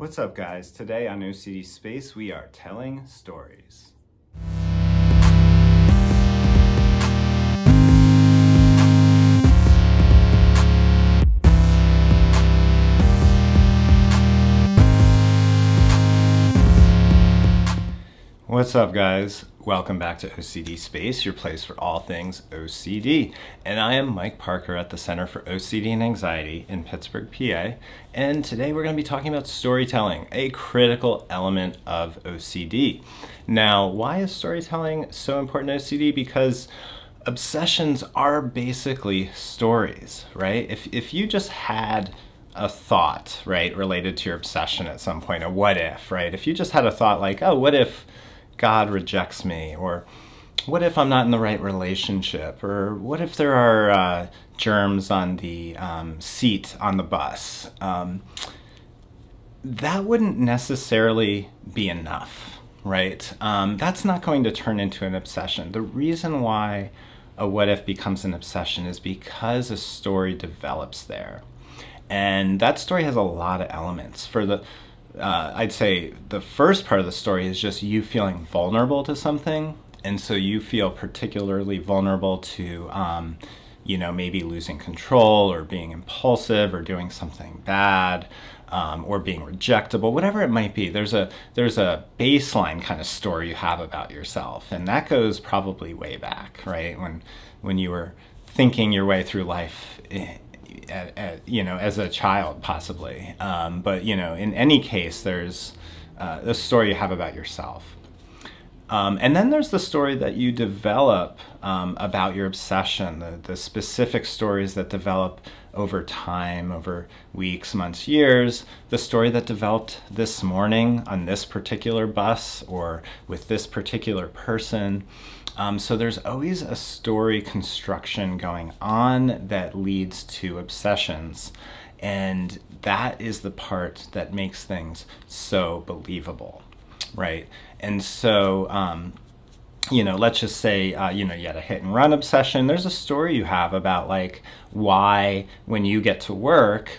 What's up, guys? Today on OCD Space, we are telling stories. What's up, guys? Welcome back to OCD Space, your place for all things OCD. And I am Mike Parker at the Center for OCD and Anxiety in Pittsburgh, PA. And today we're going to be talking about storytelling, a critical element of OCD. Now, why is storytelling so important to OCD? Because obsessions are basically stories, right? If, if you just had a thought, right, related to your obsession at some point, a what if, right? If you just had a thought like, oh, what if God rejects me? Or what if I'm not in the right relationship? Or what if there are uh, germs on the um, seat on the bus? Um, that wouldn't necessarily be enough, right? Um, that's not going to turn into an obsession. The reason why a what if becomes an obsession is because a story develops there. And that story has a lot of elements. For the uh, I'd say the first part of the story is just you feeling vulnerable to something. And so you feel particularly vulnerable to, um, you know, maybe losing control or being impulsive or doing something bad. Um, or being rejectable, whatever it might be. There's a there's a baseline kind of story you have about yourself, and that goes probably way back, right? When when you were thinking your way through life eh, at, at, you know, as a child possibly. Um, but you know, in any case, there's uh, a story you have about yourself. Um, and then there's the story that you develop um, about your obsession, the, the specific stories that develop over time, over weeks, months, years, the story that developed this morning on this particular bus or with this particular person. Um, so there's always a story construction going on that leads to obsessions. And that is the part that makes things so believable, right? And so, um, you know, let's just say, uh, you know, you had a hit and run obsession. There's a story you have about like why when you get to work,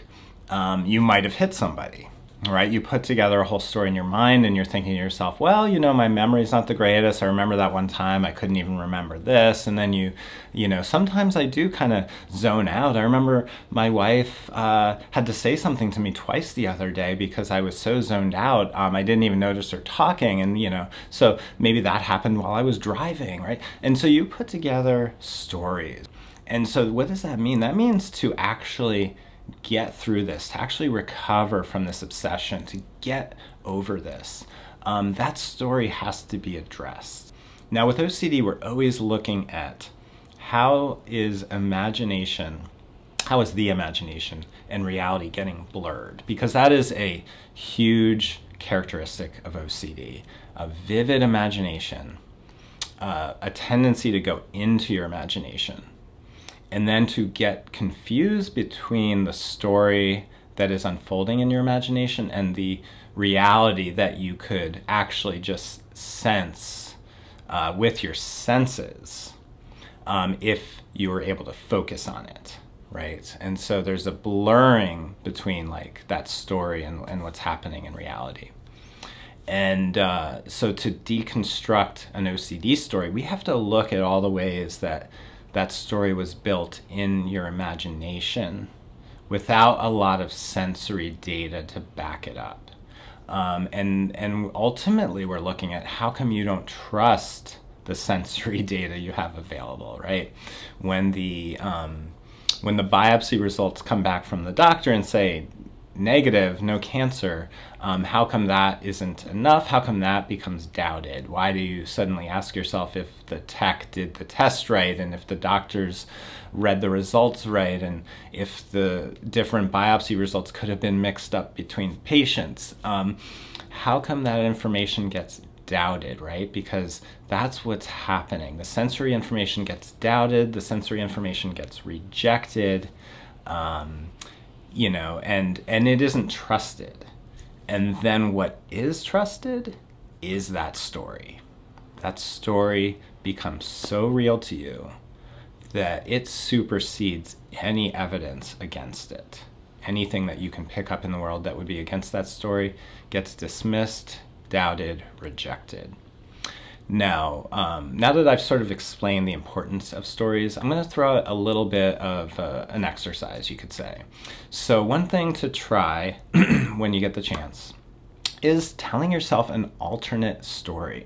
um, you might have hit somebody, right? You put together a whole story in your mind and you're thinking to yourself, well, you know, my memory's not the greatest. I remember that one time I couldn't even remember this. And then you, you know, sometimes I do kind of zone out. I remember my wife uh, had to say something to me twice the other day because I was so zoned out. Um, I didn't even notice her talking. And, you know, so maybe that happened while I was driving, right? And so you put together stories. And so what does that mean? That means to actually get through this, to actually recover from this obsession, to get over this, um, that story has to be addressed. Now, with OCD, we're always looking at how is imagination, how is the imagination and reality getting blurred? Because that is a huge characteristic of OCD a vivid imagination, uh, a tendency to go into your imagination and then to get confused between the story that is unfolding in your imagination and the reality that you could actually just sense uh, with your senses um, if you were able to focus on it right? And so there's a blurring between like that story and, and what's happening in reality. And uh, so to deconstruct an ocd story we have to look at all the ways that that story was built in your imagination without a lot of sensory data to back it up. Um, and, and ultimately, we're looking at how come you don't trust the sensory data you have available, right? When the, um, when the biopsy results come back from the doctor and say, negative, no cancer, um, how come that isn't enough? How come that becomes doubted? Why do you suddenly ask yourself if the tech did the test right and if the doctors read the results right and if the different biopsy results could have been mixed up between patients? Um, how come that information gets doubted, right? Because that's what's happening. The sensory information gets doubted, the sensory information gets rejected. Um, you know, and and it isn't trusted. And then what is trusted is that story. That story becomes so real to you that it supersedes any evidence against it. Anything that you can pick up in the world that would be against that story gets dismissed, doubted, rejected. Now, um, now that I've sort of explained the importance of stories, I'm going to throw out a little bit of uh, an exercise, you could say. So, one thing to try when you get the chance is telling yourself an alternate story.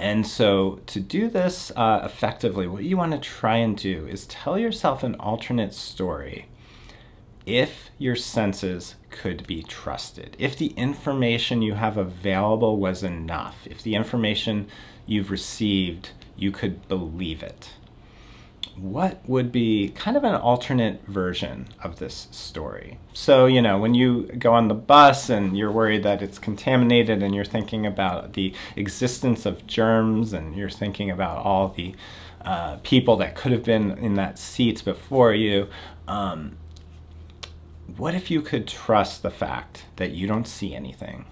And so, to do this uh, effectively, what you want to try and do is tell yourself an alternate story if your senses could be trusted, if the information you have available was enough, if the information you've received, you could believe it. What would be kind of an alternate version of this story? So, you know, when you go on the bus and you're worried that it's contaminated and you're thinking about the existence of germs and you're thinking about all the uh, people that could have been in that seat before you, um, what if you could trust the fact that you don't see anything?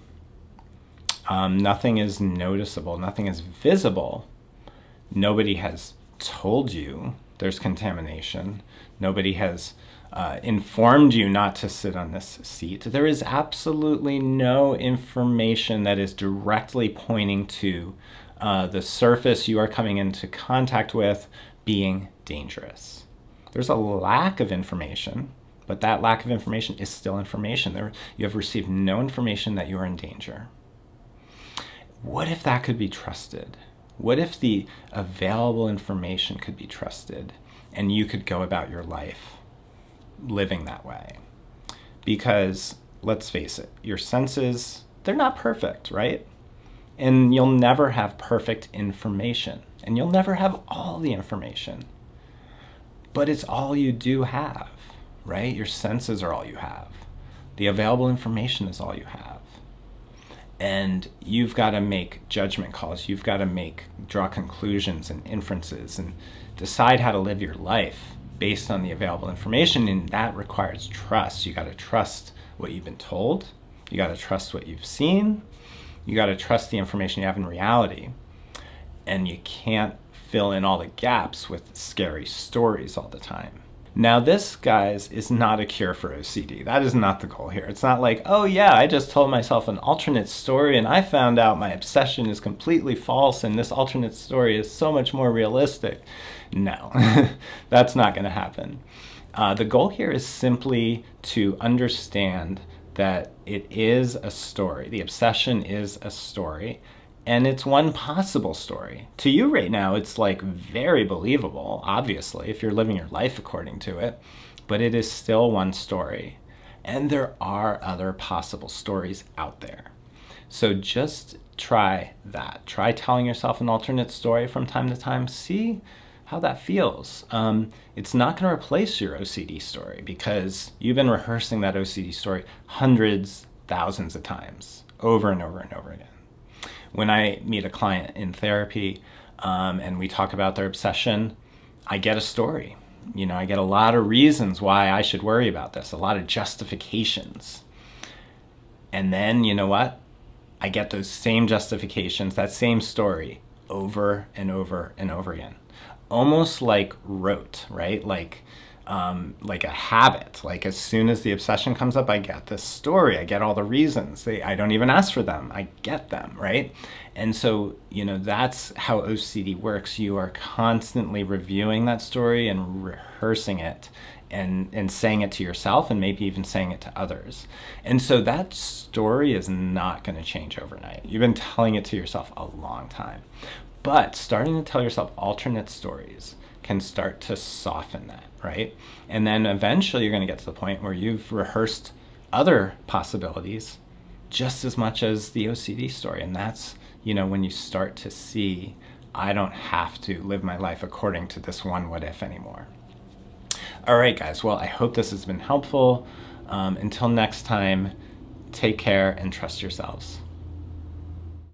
Um, nothing is noticeable, nothing is visible. Nobody has told you there's contamination. Nobody has uh, informed you not to sit on this seat. There is absolutely no information that is directly pointing to uh, the surface you are coming into contact with being dangerous. There's a lack of information but that lack of information is still information. There, you have received no information that you are in danger. What if that could be trusted? What if the available information could be trusted and you could go about your life living that way? Because let's face it, your senses, they're not perfect, right? And you'll never have perfect information, and you'll never have all the information. But it's all you do have right? Your senses are all you have. The available information is all you have. And you've got to make judgment calls. You've got to make, draw conclusions and inferences and decide how to live your life based on the available information. And that requires trust. You got to trust what you've been told. You got to trust what you've seen. You got to trust the information you have in reality. And you can't fill in all the gaps with scary stories all the time. Now this, guys, is not a cure for OCD. That is not the goal here. It's not like, oh yeah, I just told myself an alternate story and I found out my obsession is completely false and this alternate story is so much more realistic. No, that's not gonna happen. Uh, the goal here is simply to understand that it is a story. The obsession is a story and it's one possible story. To you right now, it's like very believable, obviously, if you're living your life according to it, but it is still one story. And there are other possible stories out there. So just try that. Try telling yourself an alternate story from time to time. See how that feels. Um, it's not going to replace your OCD story because you've been rehearsing that OCD story hundreds, thousands of times over and over and over again when I meet a client in therapy um, and we talk about their obsession, I get a story. You know, I get a lot of reasons why I should worry about this, a lot of justifications. And then, you know what? I get those same justifications, that same story over and over and over again. Almost like rote, right? Like um, like a habit. Like as soon as the obsession comes up, I get this story. I get all the reasons. They, I don't even ask for them. I get them, right? And so, you know, that's how OCD works. You are constantly reviewing that story and rehearsing it and, and saying it to yourself and maybe even saying it to others. And so that story is not going to change overnight. You've been telling it to yourself a long time. But starting to tell yourself alternate stories can start to soften that right? And then eventually you're going to get to the point where you've rehearsed other possibilities just as much as the OCD story. And that's, you know, when you start to see, I don't have to live my life according to this one what if anymore. All right, guys. Well, I hope this has been helpful. Um, until next time, take care and trust yourselves.